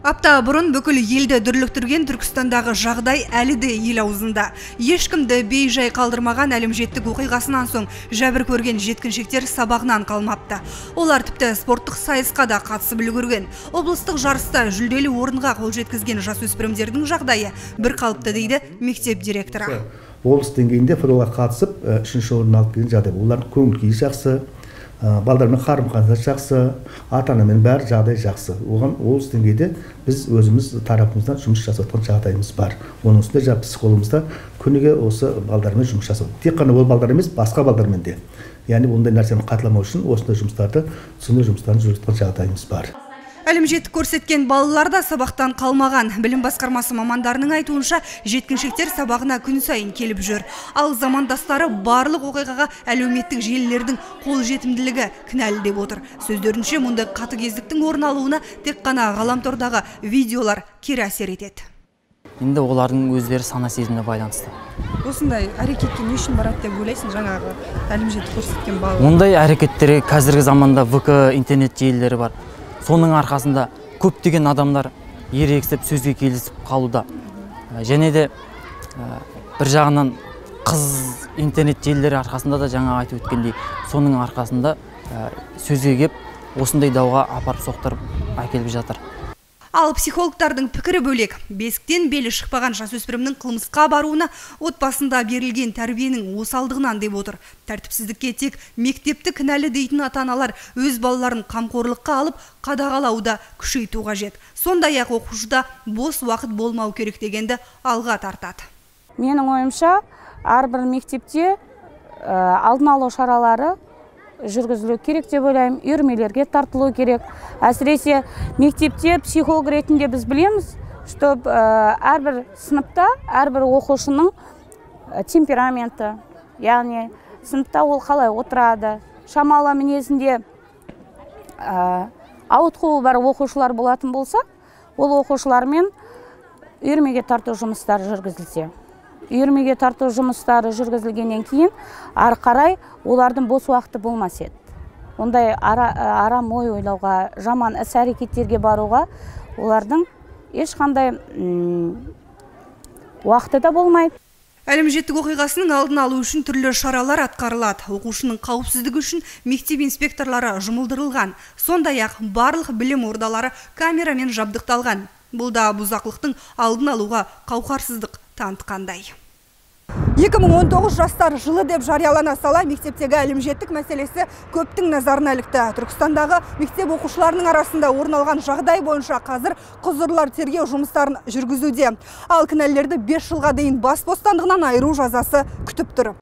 Апта бұрын бүкіл елді дүрліктірген Түркістандағы жағдай әлі де ел аузында. Ешкімді бейжай қалдырмаған әлімжеттік оқиғасынан соң жәбір көрген жеткіншектер сабағынан қалмапты. Олар тіпті спорттық сайысқа да қатысып үлгерген. Облыстық жарыста жүлделі орынға қол жеткізген жасөспірімдердің жағдайы бір қалыпты дейді мектеп директоры. облыс деңгейінде футболға қатысып үшінші орын алып келген жағдай олардың көңіл күйі жақсы балдармен қарым қатынас жақсы ата анамен бәрі жағдай жақсы. Оған облыс деңгейде біз өзіміз тарапымыздан жұмыс жасап жатқан жағдайымыз бар. Оның үстінде жаңағы психологымыз күніге осы балдармен жұмыс жасау. Тек қана ол балдар емес басқа балдармен де. Яғни ондай нәрсені қайталамау үшін осындай жұмыстарды түсіндіру жұмыстарын жүргізіп жатқан жағдайымыз бар. Әлімжеттік көрсеткен балалар да сабақтан қалмаған. Білім басқармасы мамандарының айтуынша жеткіншектер сабағына күн сайын келіп жүр. Ал замандастары барлық оқиғаға әлеуметтік желілердің қолжетімділігі кінәлі деп отыр. Сөздерінше мұндай қатыгездіктің орын алуына тек қана ғаламтордағы видеолар кері әсер етеді. Енді олардың өздері сана сезіміне байланысты. Осындай әрекетке не үшін барады деп ойлайсың? Жаңағы әлімжеттік көрсеткен балалар. Ондай әрекеттерге қазіргі заманда вк интернет желілері бар. Соның арқасында көптеген адамдар ерегісіп сөзге келісіп қалуда. Және де бір жағынан қыз интернет желілері арқасында да жаңа айтып өткендей соның арқасында сөзге кеп осындай дауға апарып соқтырып әкеліп жатыр. Ал психологтардың пікірі бөлек. Бесіктен белі шықпаған жасөспірімнің қылмысқа баруына отбасында берілген тәрбиенің осалдығынан деп отыр. Тәртіпсіздікке тек мектепті кінәлі дейтін ата-аналар өз балаларын қамқорлыққа алып, қадағалауда күшейту қажет. Сондай-ақ оқушыда бос уақыт болмау керек дегенді алға тартады. Менің ойымша, әрбір мектепте алдын алу шаралары жүргізілу керек деп ойлаймын. Үйірмелерге тартылу керек. Әсіресе мектепте психолог ретінде біз білеміз что әрбір сыныпта әрбір оқушының темпераменті яғни сыныпта ол қалай отырады шамалы мінезінде ауытқуы бар оқушылар болатын болса ол оқушылармен үйірмеге тарту жұмыстары жүргізілсе. Үйірмеге тарту жұмыстары жүргізілгеннен кейін ары қарай олардың бос уақыты болмас еді ондай ара, арам ой ойлауға жаман іс әрекеттерге баруға олардың ешқандай уақыты да болмайды Әлімжеттік оқиғасының алдын алу үшін түрлі шаралар атқарылады. Оқушының қауіпсіздігі үшін мектеп инспекторлары жұмылдырылған. Сондай-ақ барлық білім ордалары камерамен жабдықталған. Бұл да бұзақлықтың алдын алуға қауқарсыздық танытқандай 2019 жастар жылы деп жариялана сала мектептегі әлімжеттік мәселесі көптің назарына ілікті. Түркістандағы мектеп оқушыларының арасында орын алған жағдай бойынша қазір құзырлар тергеу жұмыстарын жүргізуде. Ал кінәлілерді 5 жылға дейін бас бостандығынан айыру жазасы күтіп тұр.